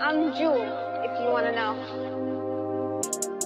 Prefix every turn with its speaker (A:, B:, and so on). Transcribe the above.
A: I'm Jewel, if you want to know.